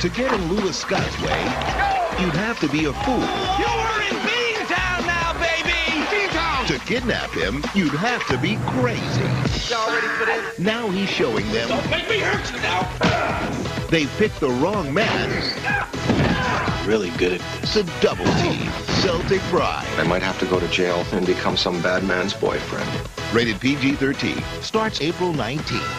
To get in Lewis Scott's way, you'd have to be a fool. You are in Beantown now, baby! Beantown! To kidnap him, you'd have to be crazy. Y'all ready for this? Now he's showing them Don't make me hurt you now! they picked the wrong man Really good at this. to double team Celtic Pride. I might have to go to jail and become some bad man's boyfriend. Rated PG-13. Starts April 19th.